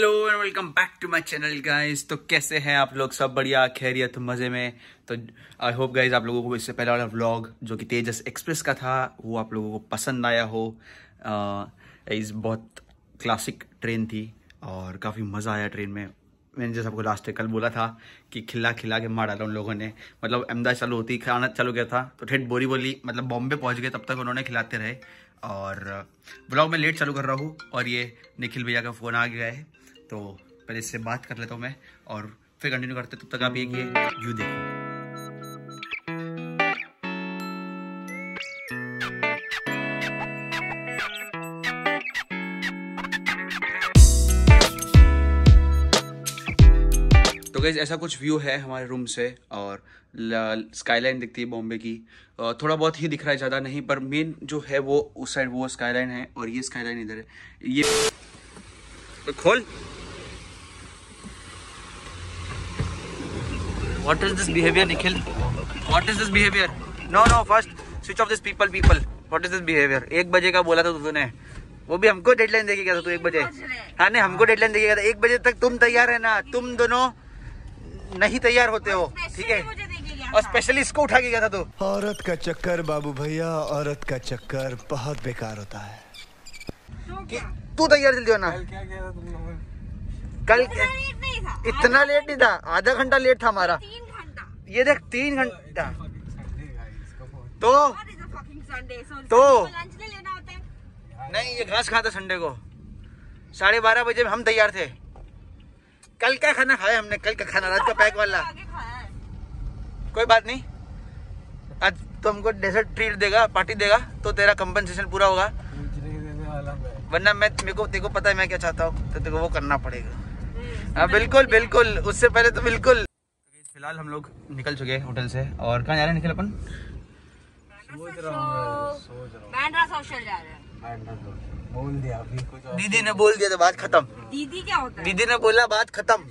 Hello and welcome back to my channel guys तो कैसे हैं आप लोग सब बढ़िया? खैरियत, मज़े में। तो आई होप गाइस आप लोगों को इससे पहला वाला व्लॉग जो कि तेजस एक्सप्रेस का था, वो आप लोगों को पसंद आया हो। इस बहुत क्लासिक ट्रेन थी और काफ़ी मज़ा आया ट्रेन में। मैंने जैसे आपको लास्ट कल बोला था कि खिला खिला के मार डाला उन लोगों ने। मतलब अहमदाबाद चालू होती खाना चालू गया था तो ठेठ बोरी बोली मतलब बॉम्बे पहुँच गए तब तक उन्होंने खिलाते रहे। और ब्लॉग में लेट चालू कर रहा हूँ और ये निखिल भैया का फ़ोन आ गया है। तो पहले इससे बात कर लेता हूँ मैं, और फिर कंटिन्यू करते तब तक आप ये व्यू देखो। तो गैस ऐसा कुछ व्यू है हमारे रूम से, और स्काईलाइन दिखती है बॉम्बे की। थोड़ा बहुत ही दिख रहा है, ज़्यादा नहीं, पर मेन जो है वो, उस साइड वो स्काईलाइन है, और ये स्काईलाइन इधर है। ये तो खोल। What is this behavior, Nikhil? What is this behavior? No, no, first switch off this people, people. What is this behavior? एक बजे का बोला था तूने। वो भी हमको डेडलाइन देके गया था तू एक बजे। हाँ। नहीं हमको डेडलाइन देके गया था। एक बजे तक तुम तैयार है ना? तुम दोनों नहीं तैयार होते हो ठीक है? और स्पेशली इसको उठा के गया था तू। औरत का चक्कर बाबू भैया औरत का चक्कर बहुत बेकार होता है। तू तैयार जल्दी होना कल इतना लेट नहीं था। आधा घंटा लेट था हमारा। ये देख तीन घंटा। तो तो नहीं ये घास खाता संडे को। साढ़े बारह बजे हम तैयार थे। कल क्या खाना खाया हमने? कल का खाना रात का पैक वाला। कोई बात नहीं। आज तो हमको डेजर्ट ट्रीट देगा पार्टी देगा तो तेरा कंपनसेशन पूरा होगा। वरना मैं मेरे को तेरे को पता है मैं क्या चाहता हूँ तो तेरे को वो करना पड़ेगा। हाँ बिल्कुल बिल्कुल उससे पहले तो बिल्कुल। फ़िलहाल हम लोग निकल चुके हैं होटल से। और कहाँ जा रहे हैं निखिल अपन? बोल दिया अभी कुछ दीदी ने बोल दिया तो बात खत्म। दीदी क्या होता है? दीदी ने बोला बात खत्म।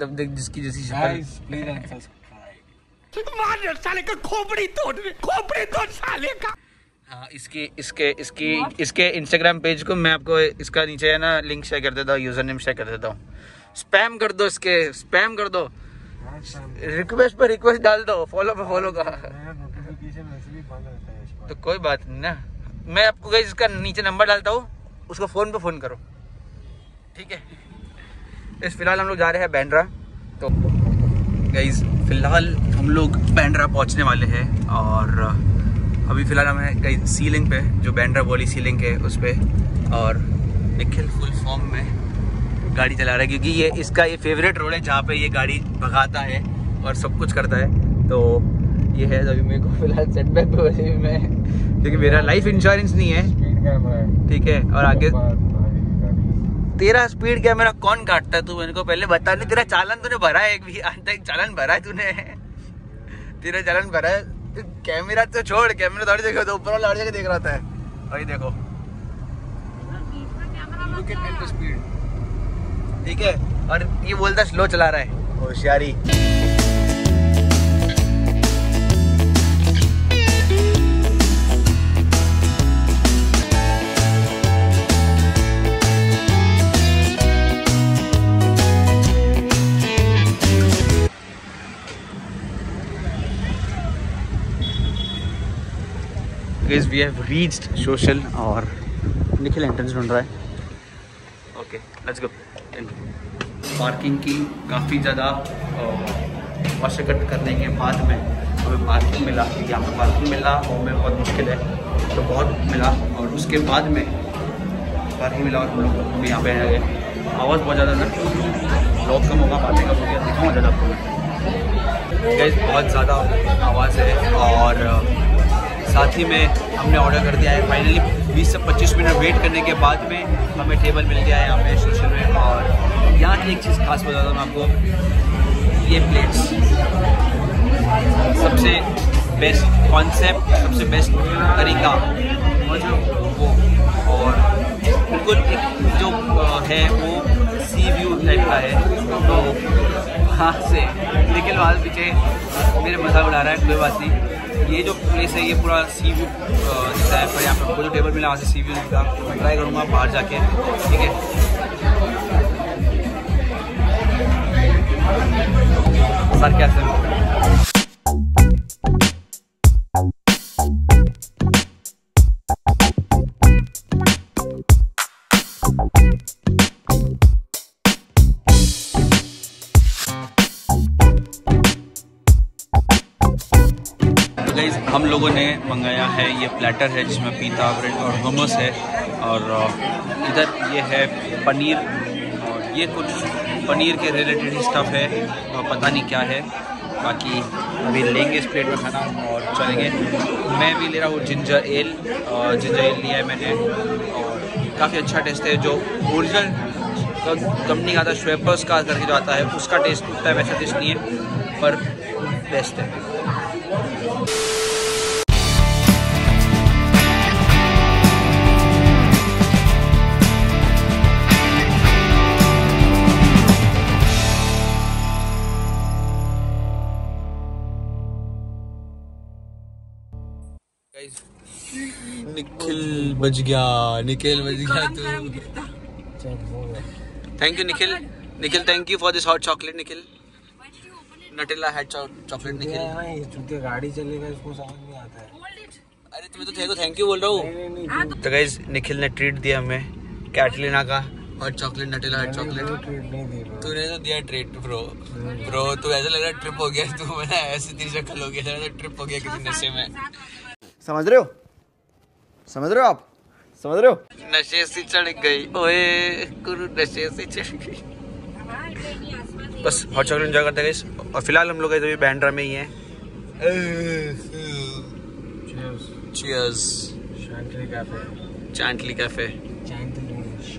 तब देख जिसकी जैसी शक्ल। गाइस प्लीज़ एंड सब्सक्राइब हाँ इसकी, इसके इसकी, इसके इंस्टाग्राम पेज को मैं आपको इसका नीचे है ना लिंक शेयर कर देता हूँ यूज़र नेम शेयर कर देता हूँ। स्पैम कर दो इसके स्पैम कर दो। रिक्वेस्ट पे रिक्वेस्ट डाल दो फॉलो पे फॉलो का। तो कोई बात नहीं ना। मैं आपको गई इसका नीचे नंबर डालता हूँ, उसको फ़ोन पे फ़ोन करो। ठीक है? इस फ़िलहाल हम लोग जा रहे हैं बैंड्रा तो गईज फ़िलहाल हम लोग बैंड्रा पहुँचने वाले हैं और अभी फ़िलहाल हमें कहीं सीलिंग पे जो बैंड्रा बोली सीलिंग है उस पर और निखिल फुल फॉर्म में गाड़ी चला रहा है क्योंकि ये इसका ये फेवरेट रोड है जहाँ पे ये गाड़ी भगाता है और सब कुछ करता है। तो ये है अभी मेरे को फ़िलहाल सेटबैक भी मैं क्योंकि मेरा लाइफ इंश्योरेंस नहीं है। है। ठीक है और आगे तेरा स्पीड कैमरा कौन काटता है? तू मेरे को पहले बता नहीं तेरा चालन तूने भरा है एक भी आज तक चालान भरा है तूने। तेरा चालन भरा है। कैमरा तो छोड़ कैमरा थोड़ी देखो तो ऊपर वाला जगह देख रहा था वही देखो। ठीक है और ये बोलता स्लो चला रहा है। होशियारी। Guys, we have reached social और निखिल एंट्रेंस ढूंढ रहा है। ओके लेट्स गो पार्किंग की काफ़ी ज़्यादा मशक्कत करने के बाद में हमें पार्किंग मिला यहाँ पर पार्किंग मिला और में बहुत मुश्किल है तो बहुत मिला और उसके बाद में पार्किंग मिला और हम लोग अभी यहाँ पे गए आवाज़ बहुत ज़्यादा ना ब्लॉग का मौका पाने का हो गया दिखाऊँ ज़्यादा आपको बहुत ज़्यादा आवाज़ है और साथ ही में हमने ऑर्डर कर दिया है. फाइनली 20 से 25 मिनट वेट करने के बाद में हमें टेबल मिल गया है पे सोशल में और यहाँ की एक चीज़ खास बताता हूँ आपको. ये प्लेट्स सबसे बेस्ट कॉन्सेप्ट सबसे बेस्ट तरीका. जो वो और बिल्कुल एक जो है वो सी व्यू टाइप का है. तो वहाँ से निखिल वाल पीछे मेरे मज़ाक उड़ा रहा है, कोई बात नहीं. ये जो प्लेस है, ये पूरा सी व्यू दिखता है, पर यहाँ पर जो टेबल मिला, वहाँ से सी व्यू दिखता ट्राई करूँगा बाहर जाके, ठीक है? सर, क्या तो गाइज़ हम लोगों ने मंगाया है, ये प्लेटर है जिसमें पीता ब्रेड और हमस है और इधर ये है पनीर और ये कुछ पनीर के रिलेटेड ही स्टफ़ है और पता नहीं क्या है। बाकी अभी लेंगे इस प्लेट में खाना और चलेंगे। मैं भी ले रहा हूँ जिंजर एल और जिंजर एल लिया है मैंने और काफ़ी अच्छा टेस्ट है, जो ओरिजिनल कंपनी का आता है श्वेपर्स का करके जो आता है, उसका टेस्ट उतना वैसा टेस्ट नहीं है, पर बेस्ट है। निखिल बज गया निखिल बच गया तू। Thank you Nikhil. Nikhil thank you for this hot chocolate Nikhil. Nutella had chocolate Nikhil. चूँकि गाड़ी चलेगा इसको समझ नहीं आता है। अरे तुम्हें तो तेरे थैंक यू बोल रहा हूँ। तो गाइज़ निखिल ने ट्रीट दिया हमें। कैटलिना का hot chocolate Nutella hot chocolate. तूने तो दिया ट्रीट ब्रो ब्रो तू ऐसा लग रहा है ट्रिप हो गया तू मैंने ऐसी तेरी शक्ल हो गया तो ट्रिप हो गया किसी नशे में। समझ रहे हो? समझ रहे हो आप? समझ रहे हो? नशे से चढ़ गई। ओए गुरु नशे से चढ़ गई। बस हॉट चॉकलेट एंजॉय करते हैं और फ़िलहाल हम लोग अभी बैंड्रा में ही। हैं चीयर्स। चैंटली कैफ़े।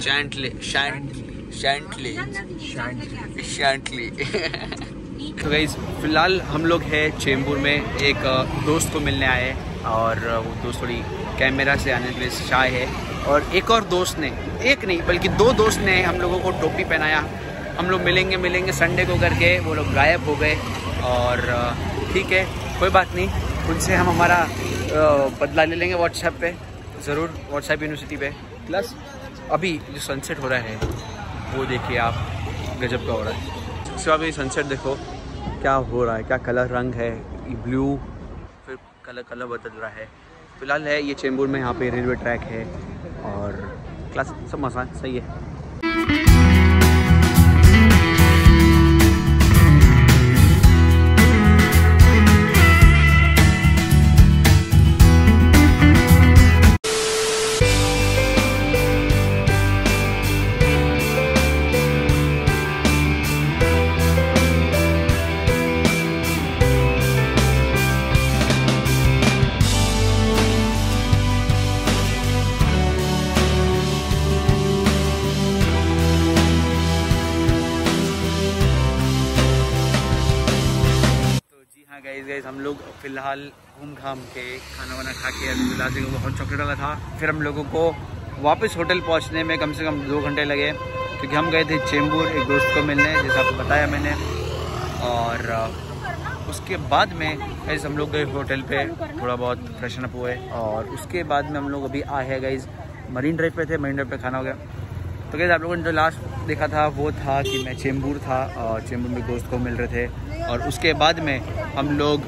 चैंटली शैंटली शैंटली तो गाइज़ फ़िलहाल हम लोग हैं चेंबूर में। एक दोस्त को मिलने आए और वो दोस्त थोड़ी कैमरा से आने के लिए शाय है। और एक और दोस्त ने, एक नहीं, बल्कि दो दोस्त ने हम लोगों को टोपी पहनाया। हम लोग मिलेंगे मिलेंगे संडे को करके, वो लोग गायब हो गए। और ठीक है, कोई बात नहीं। उनसे हम हमारा बदला ले लेंगे व्हाट्सएप पे। ज़रूर व्हाट्सएप यूनिवर्सिटी पे। प्लस अभी जो सनसेट हो रहा है, वो देखिए आप, गजब का हो रहा है। बाद ये सनसेट देखो, क्या हो रहा है, क्या कलर रंग है ब्लू फिर कलर कलर बदल रहा है। फ़िलहाल है, ये चेंबूर में यहाँ पे रेलवे ट्रैक है और क्लास सब मसा सही है। गाइज़ हम लोग फ़िलहाल घूम घाम के खाना वाना खा के फ़िलहाल से बहुत चॉकलेट वाला था। फिर हम लोगों को वापस होटल पहुँचने में कम से कम दो घंटे लगे, क्योंकि हम गए थे चेंबूर, एक दोस्त को मिलने, जैसा आपको बताया मैंने। और उसके बाद में गाइज़ हम लोग गए होटल पे, थोड़ा बहुत फ्रेशन अप हुए। और उसके बाद में हम लोग अभी आए हैं गाइज़ मरीन ड्राइव पे थे मरीन ड्राइव पे खाना हो गया। तो कैसे आप लोगों ने जो लास्ट देखा था, वो था कि मैं चेंबूर था, और चेंबूर में दोस्त को मिल रहे थे। और उसके बाद में हम लोग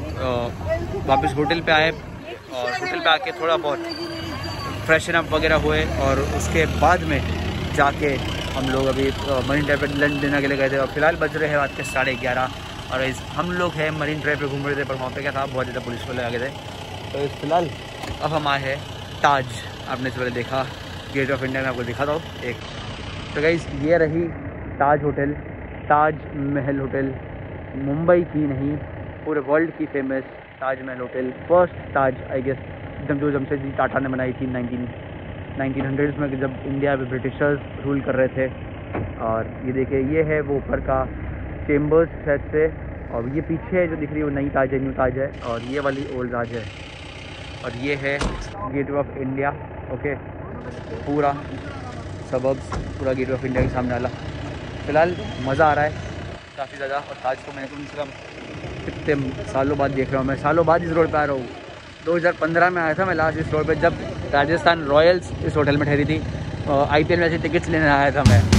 वापस होटल पे आए और होटल पे आके थोड़ा बहुत फ्रेशन अप वगैरह हुए और उसके बाद में जाके हम लोग अभी मरीन ड्राइव पे लंच डिनर के लिए गए थे। और फ़िलहाल बज रहे हैं रात के साढ़े ग्यारह और इस, हम लोग हैं मरीन ड्राइव पे घूम रहे थे, पर वहाँ पे क्या था, बहुत ज़्यादा पुलिस वाले आ गए थे। तो फ़िलहाल अब हम आए हैं ताज। आपने इस पहले देखा गेट ऑफ़ इंडिया में आपको दिखा था एक। तो गई ये रही ताज होटल, ताज महल होटल। मुंबई की नहीं, पूरे वर्ल्ड की famous Taj Mahal hotel first Taj I guess एकदम जो जमशेद जी टाटा ने बनाई थी नाइनटीन नाइनटीन हंड्रेड्स में, जब इंडिया में ब्रिटिशर्स रूल कर रहे थे। और ये देखिए, ये है वो ऊपर का चेम्बर्स शायद से, और ये पीछे जो दिख रही है, वो नई ताज है न्यू ताज है, और ये वाली ओल्ड ताज है। और ये है गेट ऑफ़ इंडिया ओके पूरा सबब्स पूरा गेट ऑफ़ इंडिया के सामने वाला। फ़िलहाल मज़ा आ रहा है। काफ़ी ज़्यादा और ताज को मैंने कम से कम कितने सालों बाद देख रहा हूँ। मैं सालों बाद इस रोड पर आ रहा हूँ। 2015 में आया था मैं लास्ट इस रोड पर जब राजस्थान रॉयल्स इस होटल में ठहरी थी। आई पी एल में ऐसी टिकट्स लेने आया था मैं।